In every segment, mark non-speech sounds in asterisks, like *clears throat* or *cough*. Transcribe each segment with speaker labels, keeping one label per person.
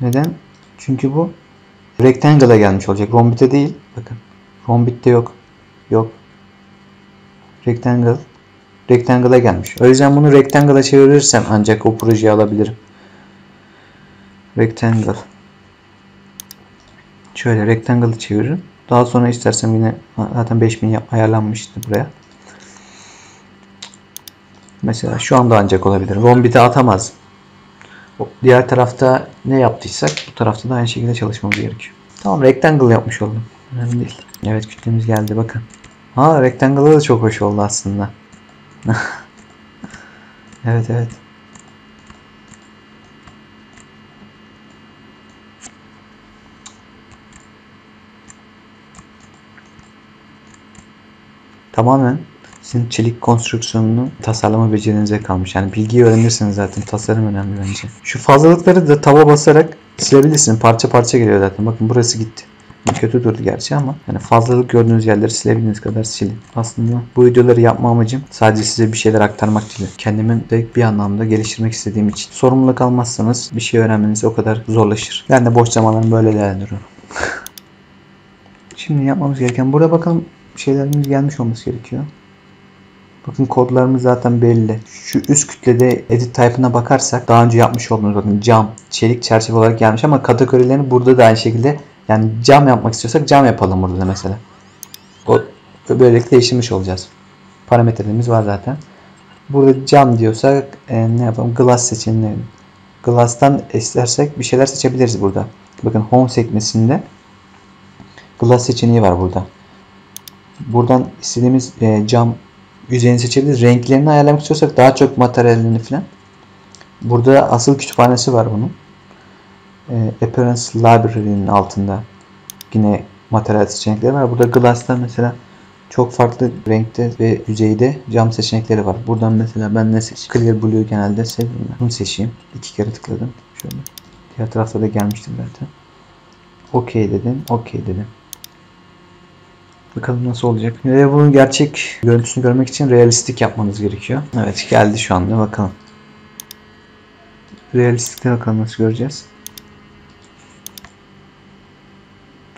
Speaker 1: Neden? Çünkü bu rectangle'a gelmiş olacak. Rhombit'e değil. Bakın. Rhombit'te yok. Yok. Rectangle. Rectangle'a gelmiş. O yüzden bunu rectangle'a çevirirsem ancak o projeyi alabilirim. Rectangle. Şöyle rectangle'ı çeviririm. Daha sonra istersem yine zaten 5000 yap- ayarlanmıştı buraya. Mesela şu anda ancak olabilir. Rhombit'e atamaz. Diğer tarafta ne yaptıysak bu tarafta da aynı şekilde çalışmamız gerekiyor. Tamam rectangle yapmış oldum. Önemli değil. Evet kütlemiz geldi bakın. Ha rectangle da çok hoş oldu aslında. *laughs* evet evet. Tamamen sizin çelik konstrüksiyonunu tasarlama becerinize kalmış. Yani bilgiyi öğrenirsiniz zaten. Tasarım önemli bence. Şu fazlalıkları da tava basarak silebilirsin. Parça parça geliyor zaten. Bakın burası gitti. Kötü durdu gerçi ama yani fazlalık gördüğünüz yerleri silebildiğiniz kadar silin. Aslında bu videoları yapma amacım sadece size bir şeyler aktarmak değil. Kendimi de bir anlamda geliştirmek istediğim için. Sorumluluk almazsanız bir şey öğrenmeniz o kadar zorlaşır. Ben de boş zamanlarımı böyle değerlendiriyorum. *laughs* Şimdi yapmamız gereken burada bakalım şeylerimiz gelmiş olması gerekiyor. Bakın kodlarımız zaten belli. Şu üst kütlede edit type'ına bakarsak daha önce yapmış olduğumuz bakın cam, çelik çerçeve olarak gelmiş ama kategorilerini burada da aynı şekilde yani cam yapmak istiyorsak cam yapalım burada da mesela. O böylelikle değiştirmiş olacağız. Parametrelerimiz var zaten. Burada cam diyorsak e, ne yapalım? Glass seçeneği. Glass'tan istersek bir şeyler seçebiliriz burada. Bakın home sekmesinde glass seçeneği var burada. Buradan istediğimiz e, cam yüzeyini seçebiliriz. Renklerini ayarlamak istiyorsak daha çok materyalini falan. Burada asıl kütüphanesi var bunun. E, Appearance Library'nin altında yine materyal seçenekleri var. Burada Glass'ta mesela çok farklı renkte ve yüzeyde cam seçenekleri var. Buradan mesela ben ne seçeyim? Clear Blue genelde seviyorum. Bunu seçeyim. İki kere tıkladım. Şöyle. Diğer tarafta da gelmiştim zaten. OK dedim. OK dedim. Bakalım nasıl olacak. Ve bunun gerçek görüntüsünü görmek için realistik yapmanız gerekiyor. Evet geldi şu anda bakalım. Realistikte bakalım nasıl göreceğiz.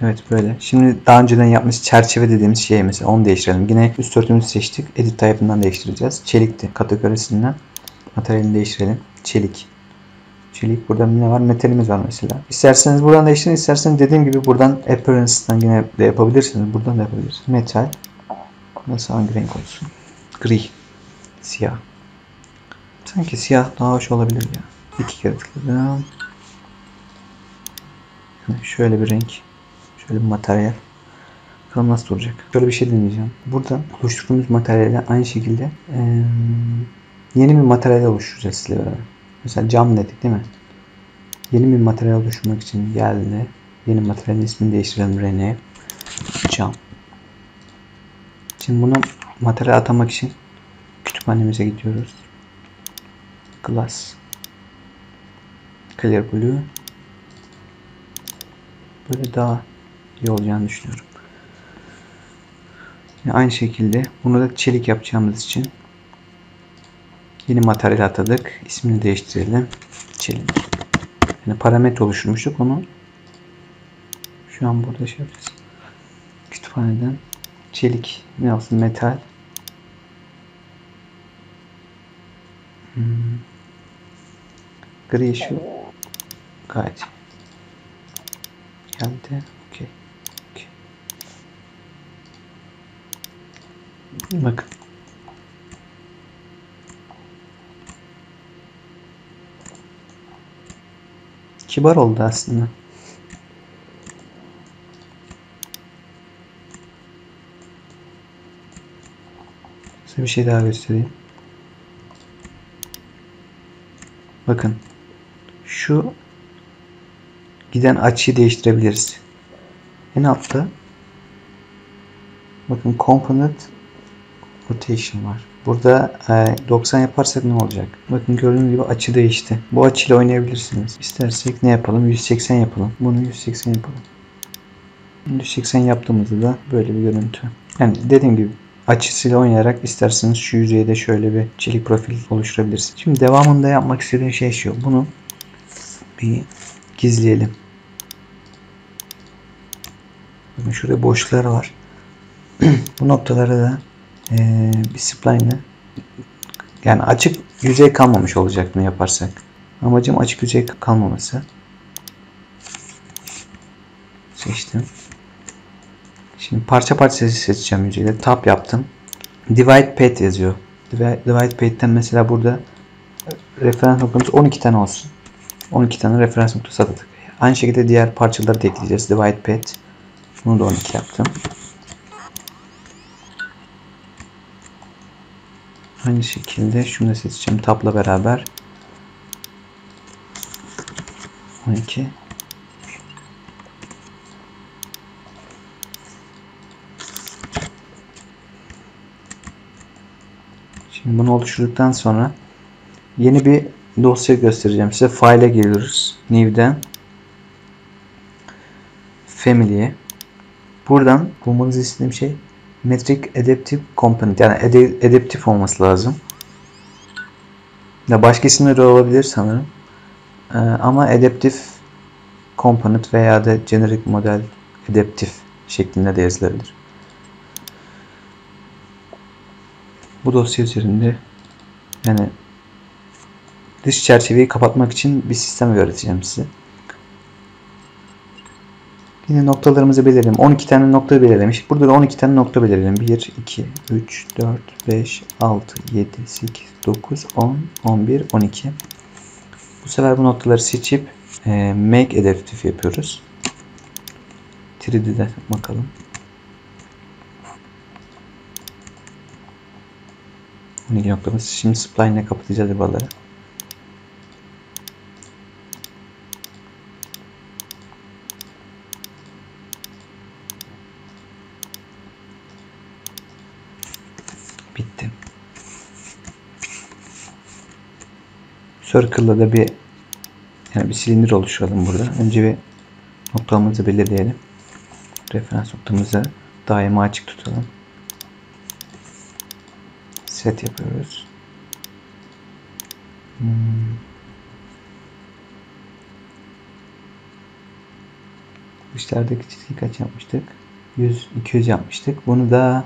Speaker 1: Evet böyle. Şimdi daha önceden yapmış çerçeve dediğimiz şey mesela onu değiştirelim. Yine üst örtümüzü seçtik. Edit type'ından değiştireceğiz. Çelikti kategorisinden. Materyalini değiştirelim. Çelik. Çelik. Burada ne var? Metalimiz var mesela. İsterseniz buradan değiştirin. isterseniz dediğim gibi buradan Appearance'dan yine de yapabilirsiniz. Buradan da yapabilirsiniz. Metal. Nasıl hangi renk olsun? Gri. Siyah. Sanki siyah daha hoş olabilir ya. İki kere tıkladım. Şöyle bir renk. Şöyle bir materyal. Bakalım nasıl duracak. Şöyle bir şey deneyeceğim. Burada oluşturduğumuz materyale aynı şekilde eee, yeni bir materyal oluşturacağız sizle beraber. Mesela cam dedik değil mi? Yeni bir materyal oluşturmak için geldi. Yeni materyalin ismini değiştirelim Rene. Cam. Şimdi buna materyal atamak için kütüphanemize gidiyoruz. Glass. Clear Blue. Böyle daha iyi olacağını düşünüyorum. Yine aynı şekilde bunu da çelik yapacağımız için yeni materyal atadık. İsmini değiştirelim. Çelik. Yani parametre oluşturmuştuk onu. Şu an burada şey yapacağız. Kütüphaneden çelik ne olsun metal. Hmm. Gri şu gayet geldi. Okey. Okey. Bakın. Kibar oldu aslında. Size bir şey daha göstereyim. Bakın. Şu giden açıyı değiştirebiliriz. En altta bakın component rotation var. Burada e, 90 yaparsak ne olacak? Bakın gördüğünüz gibi açı değişti. Bu açıyla oynayabilirsiniz. İstersek ne yapalım? 180 yapalım. Bunu 180 yapalım. 180 yaptığımızda da böyle bir görüntü. Yani dediğim gibi açısıyla oynayarak isterseniz şu yüzeyde şöyle bir çelik profil oluşturabilirsiniz. Şimdi devamında yapmak istediğim şey şu. Bunu bir gizleyelim. Bakın şurada boşluklar var. *clears throat* Bu noktalara da ee, bir spline yani açık yüzey kalmamış olacak bunu yaparsak. Amacım açık yüzey kalmaması. Seçtim. Şimdi parça parça seçeceğim yüzeyle. Tab yaptım. Divide path yazıyor. Divide, path'ten mesela burada referans noktamız 12 tane olsun. 12 tane referans noktası atadık. Aynı şekilde diğer parçaları da ekleyeceğiz. Divide path. Bunu da 12 yaptım. Aynı şekilde şunu da seçeceğim tabla beraber. 12 Şimdi bunu oluşturduktan sonra yeni bir dosya göstereceğim size. File'e geliyoruz. New'den Family'ye. Buradan bulmanızı istediğim şey Metric Adaptive Component yani adaptif olması lazım. Ya başka isimleri olabilir sanırım. Ee, ama Adaptive Component veya da Generic Model Adaptive şeklinde de yazılabilir. Bu dosya üzerinde yani dış çerçeveyi kapatmak için bir sistem öğreteceğim size. Yine noktalarımızı belirleyelim. 12 tane nokta belirlemiş. Burada da 12 tane nokta belirleyelim. 1, 2, 3, 4, 5, 6, 7, 8, 9, 10, 11, 12. Bu sefer bu noktaları seçip e, Make Adaptive yapıyoruz. 3D'de bakalım. Noktamız. Şimdi spline ile kapatacağız buraları. Bitti. Circle'da da bir yani bir silindir oluşturalım burada. Önce bir noktamızı belirleyelim. Referans noktamızı daima açık tutalım. Set yapıyoruz. Hmm. Dışlardaki çizgi kaç yapmıştık? 100, 200 yapmıştık. Bunu da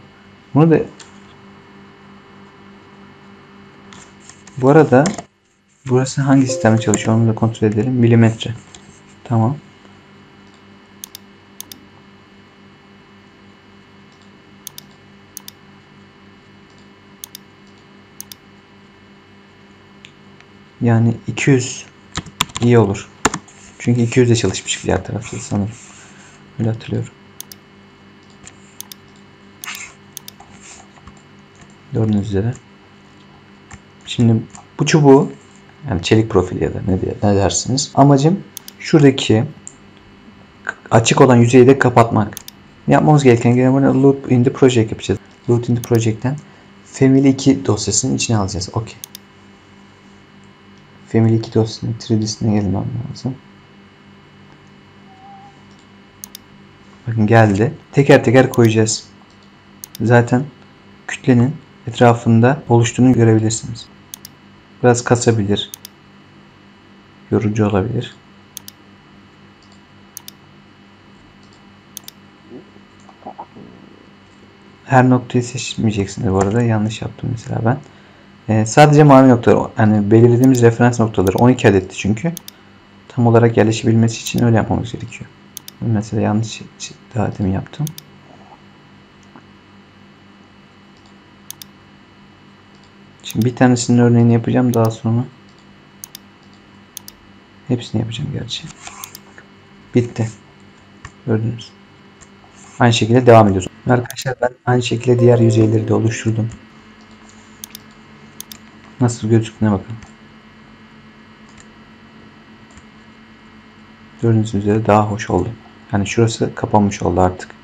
Speaker 1: bunu da Bu arada burası hangi sistemde çalışıyor onu da kontrol edelim. Milimetre. Tamam. Yani 200 iyi olur. Çünkü 200'de çalışmış diğer tarafta sanırım. Öyle hatırlıyorum. Gördüğünüz üzere. Şimdi bu çubuğu yani çelik profil ya da ne, diye, ne dersiniz. Amacım şuradaki açık olan yüzeyi de kapatmak. Yapmamız gereken gene loop in the project yapacağız. Loop in the project'ten family 2 dosyasının içine alacağız. Okey. Family 2 dosyasının 3D'sine gelmem lazım. Bakın geldi. Teker teker koyacağız. Zaten kütlenin etrafında oluştuğunu görebilirsiniz. Biraz kasabilir. Yorucu olabilir. Her noktayı seçmeyeceksiniz bu arada. Yanlış yaptım mesela ben. Ee, sadece mavi noktalar, yani belirlediğimiz referans noktaları 12 adetti çünkü. Tam olarak yerleşebilmesi için öyle yapmamız gerekiyor. Mesela yanlış daha demin yaptım. Şimdi bir tanesinin örneğini yapacağım daha sonra. Hepsini yapacağım gerçi. Bitti. Gördünüz. Aynı şekilde devam ediyoruz. Arkadaşlar ben aynı şekilde diğer yüzeyleri de oluşturdum. Nasıl gözüktüğüne bakın. Gördüğünüz üzere daha hoş oldu. Yani şurası kapanmış oldu artık.